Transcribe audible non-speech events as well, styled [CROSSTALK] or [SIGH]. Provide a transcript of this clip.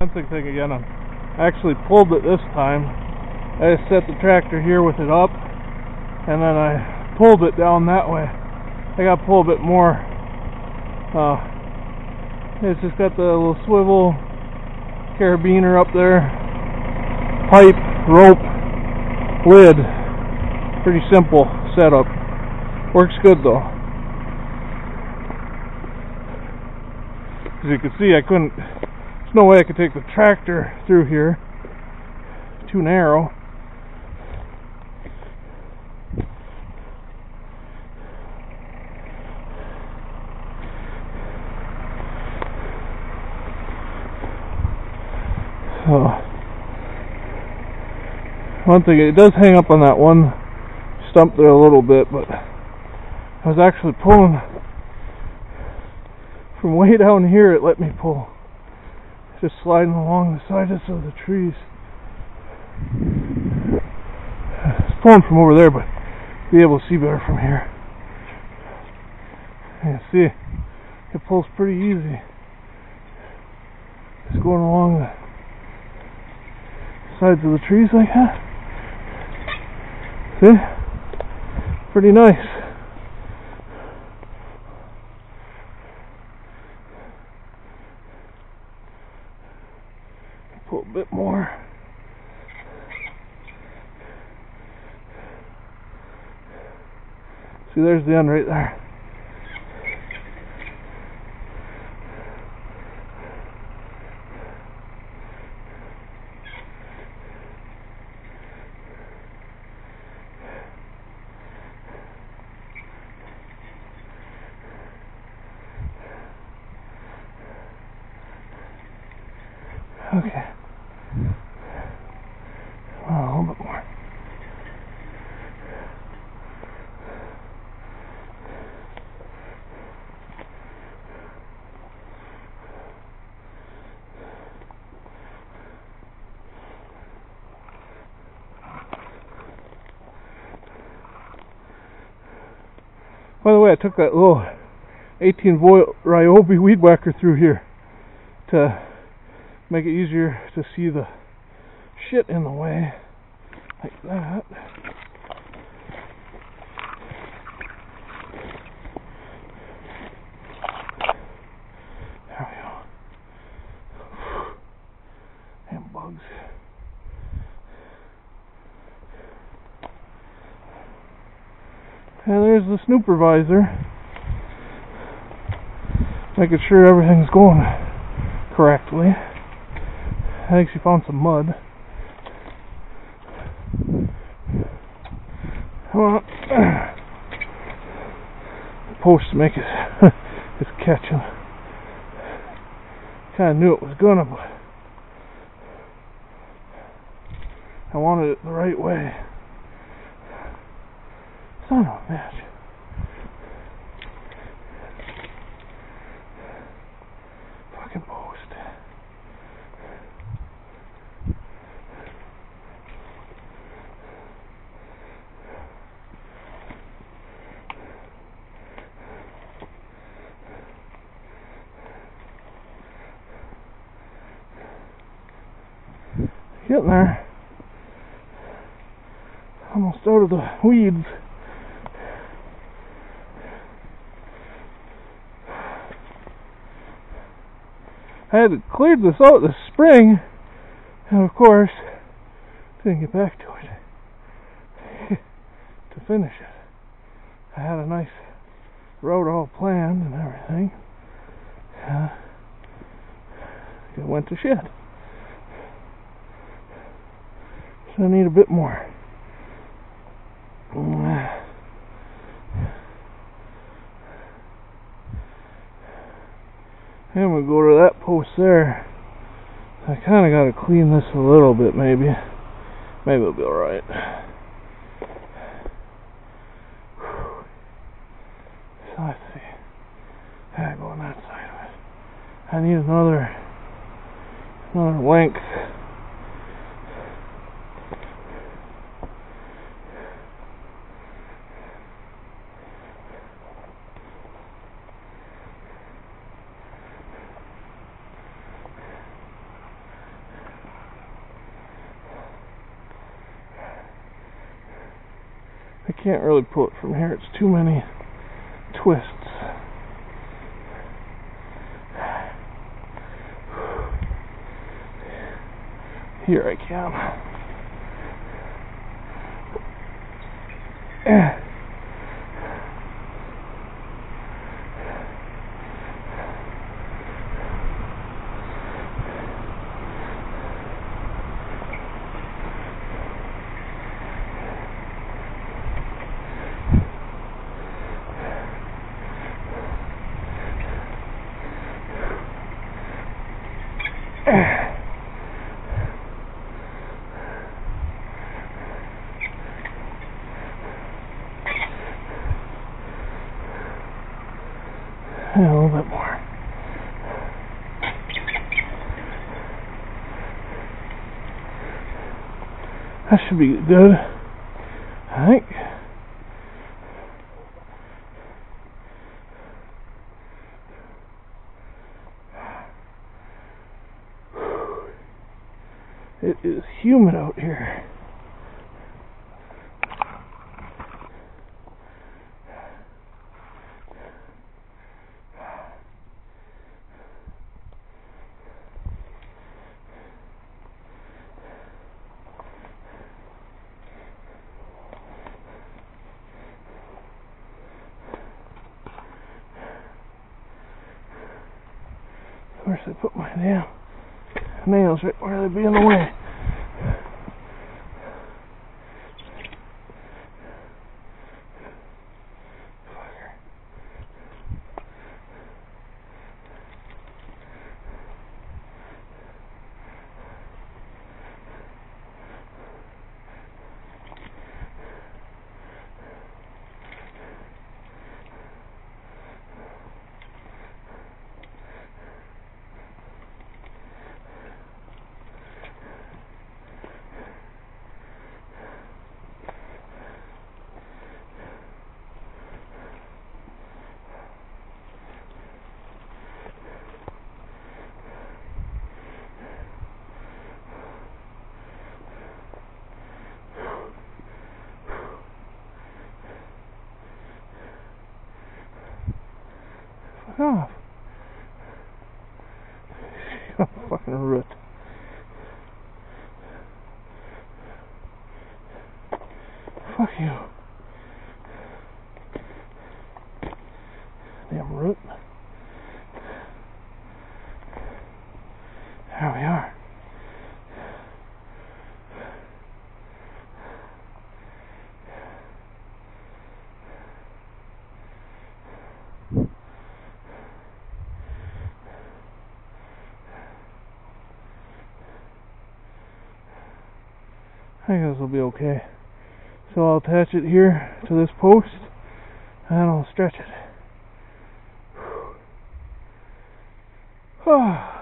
fencing thing again. I actually pulled it this time. I set the tractor here with it up, and then I pulled it down that way. I got to pull a bit more. Uh, it's just got the little swivel carabiner up there, pipe, rope, lid. Pretty simple setup. Works good though. As you can see, I couldn't there's no way I could take the tractor through here. Too narrow. So, one thing, it does hang up on that one stump there a little bit, but I was actually pulling from way down here, it let me pull just sliding along the sides of the trees. It's pulling from over there, but be able to see better from here. You see, it pulls pretty easy. Just going along the sides of the trees like that. See? Pretty nice. pull a bit more. See, there's the end right there. Okay. By the way, I took that little 18 volt Ryobi weed whacker through here to make it easier to see the shit in the way. Like that. There we go. And bugs. And there's the supervisor making sure everything's going correctly. I think she found some mud. Well, [CLEARS THROAT] post to make it [LAUGHS] it's catching. Kind of knew it was gonna, but I wanted it the right way. Son of a bitch. Fucking post. Getting there. Almost out of the weeds. I had cleared this out this spring, and of course, didn't get back to it [LAUGHS] to finish it. I had a nice road all planned and everything. Uh, it went to shit. So I need a bit more. And we go to that post there. I kind of got to clean this a little bit, maybe. Maybe it'll be alright. So let's see. I go on that side of it. I need another, another length. Can't really pull it from here. It's too many twists. Here I can. A little bit more. That should be good. I think. It is humid out here. Course I put my damn nails right where they'd be in the way. Off. [LAUGHS] fucking root. Fuck you. Damn root. There we are. I think this will be okay. So I'll attach it here to this post and I'll stretch it. [SIGHS] [SIGHS] [SIGHS]